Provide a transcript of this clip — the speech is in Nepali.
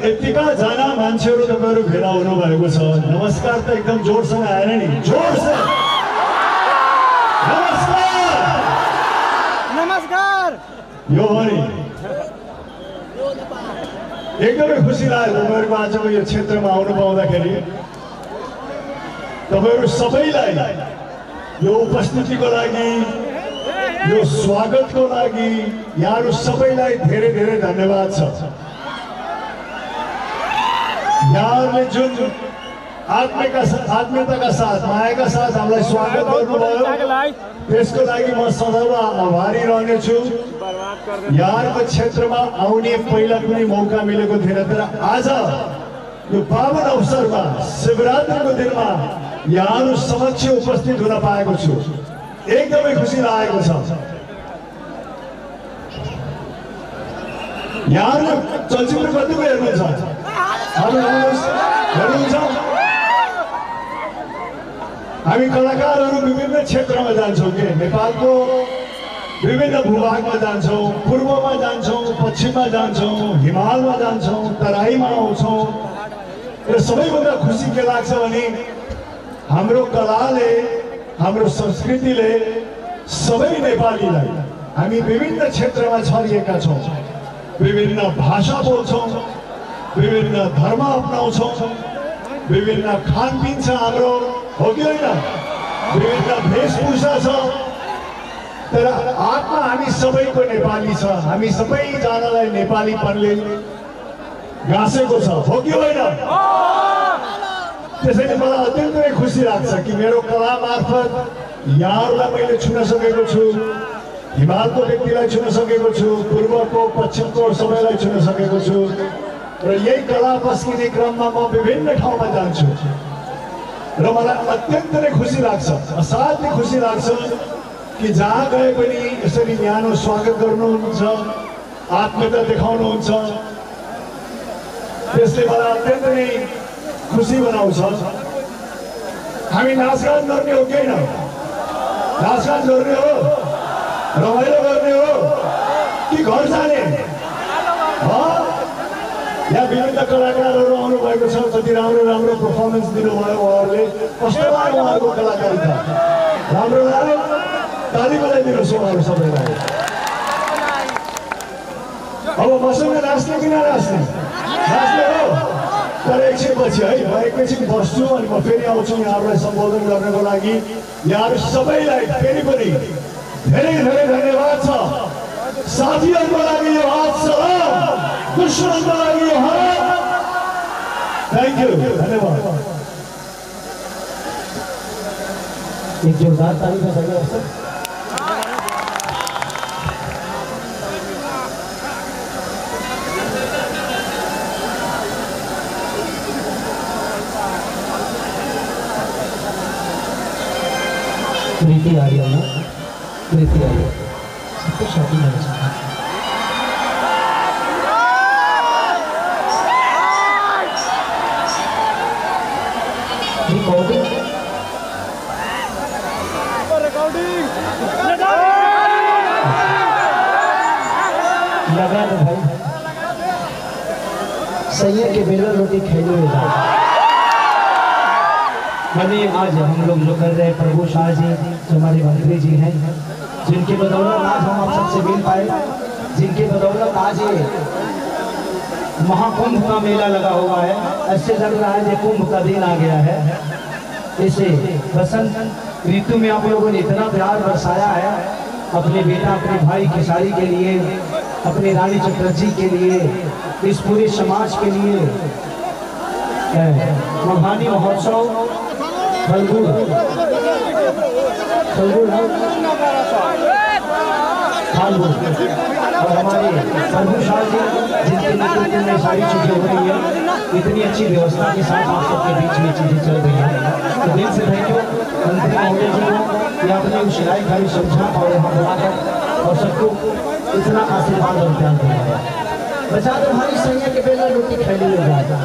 यतिकाजना मान्छेहरू तपाईँहरू भेला हुनुभएको छ। नमस्कार त एकदम जोडसँग आएन नि। जोडसँग नमस्कार। नमस्कार। यो हो नि। एकदमै खुसी लाग्यो तपाईँहरूको आजको यो क्षेत्रमा आउनु पाउँदाखेरि तपाईँहरू सबैलाई यो उपस्थितिको लागि यो स्वागतको लागि यहाँहरू सबैलाई धेरै धेरै धन्यवाद छ। यहाँहरूले जुन आत्मीयका आत्मीयताका साथ मायाका साथ हामीलाई स्वागत गर्नुभयो त्यसको लागि म सदैव आभारी रहनेछु यहाँहरूको क्षेत्रमा आउने पहिला कुनै मौका मिलेको थिएन तर आज। यो पावन अवसरमा शिवरात्रिको दिनमा यहाँहरू समक्ष उपस्थित हुन पाएको छु एकदमै खुसी लागेको छ यहाँहरू चलचित्र कतिको हेर्नुहुन्छ हामी कलाकारहरू विभिन्न क्षेत्रमा जान्छौँ के नेपालको विभिन्न भूभागमा जान्छौँ पूर्वमा जान्छौँ पश्चिममा जान्छौँ हिमालमा जान्छौँ तराईमा आउँछौँ र सबैभन्दा खुसी के लाग्छ भने हाम्रो कलाले हाम्रो संस्कृतिले सबै नेपालीलाई हामी विभिन्न क्षेत्रमा छरिएका छौँ विभिन्न भाषा बोल्छौँ विभिन्न धर्म अप्नाउँछौँ विभिन्न खानपिन छ हाम्रो हो कि होइन? विभिन्न वेशभूषा छ। तर आत्मा हामी सबैको नेपाली छ हामी सबैजनालाई नेपालीपनले घाँसेको छ। हो कि होइन? त्यसैले मलाई अत्यन्तै खुसी लाग्छ कि मेरो कला मार्फत यहाँहरूलाई मैले छुन सकेको छु हिमालको व्यक्तिलाई छुन सकेको छु पूर्वको पश्चिमको सबैलाई छुन सकेको छु। र यही कला पस्किने क्रममा म विभिन्न ठाउँमा जान्छु। र मलाई अत्यन्त नै खुसी लाग्छ असाध्यै खुसी लाग्छ कि जहाँ गए पनि यसरी न्यानो स्वागत गर्नुहुन्छ आत्मीयता देखाउनुहुन्छ। त्यसले मलाई अत्यन्त नै खुसी बनाउँछ। हामी नाचगान गर्ने हो कि होइन? नाचगान गर्ने हो? रमाइलो गर्ने हो? कि घर जाने? यहाँ विभिन्न कलाकारहरू आउनुभएको छ कति राम्रो राम्रो पर्फर्मेन्स दिनुभयो उहाँहरूले। कस्तो लाग्यो उहाँहरूको कलाकारिता राम्रो लाग्यो। ताली बजाइदिनुहोस् उहाँहरू सबैलाई। अब मसँग नाच्ने कि ननाच्ने? नाच्ने हो। तर एकछिनपछि है म एकैछिन बस्छु अनि म फेरि आउँछु यहाँहरूलाई सम्बोधन गर्नको लागि। यहाँहरू सबैलाई फेरि पनि धेरै धेरै धन्यवाद छ। साथियों को लगी हाथ सलाम, दुश्मन को लगी हरा थैंक यू धन्यवाद। एक जोरदार तारीफ़ है सभी प्रीति आर्या प्रीति आर्या लगा दो भाई रोटी खेलो हम लोग जो कर रहे हैं, प्रभु शाह जी, जो हमारे मंत्री जी हैं जिनकी बदौलत आज हम आप सबसे मिल पाए, जिनकी बदौलत आज ये महाकुंभ का मेला लगा हुआ है, ऐसे लग रहा है कि कुंभ का दिन आ गया है। इसे बसंत ऋतु में आप लोगों ने इतना प्यार बरसाया है, अपने बेटा, अपने भाई खेसारी के लिए, अपने रानी चटर्जी के लिए, इस पूरे समाज के लिए। मघानी महोत्सव फल्गु फल्गु फाल्गु और हमारे में सारी चीज़ें हो रही है, इतनी अच्छी व्यवस्था के साथ आप सबके बीच में चीज़ें चल रही हैं। तो दिल से थैंक यू। मंत्री महोदय जी को ये अपने उशिराई खाली समझा और यहाँ बुलाकर और सबको इतना आशीर्वाद और प्यार दिया बचा दो हमारी सैया के बेला रोटी फैली हो जाता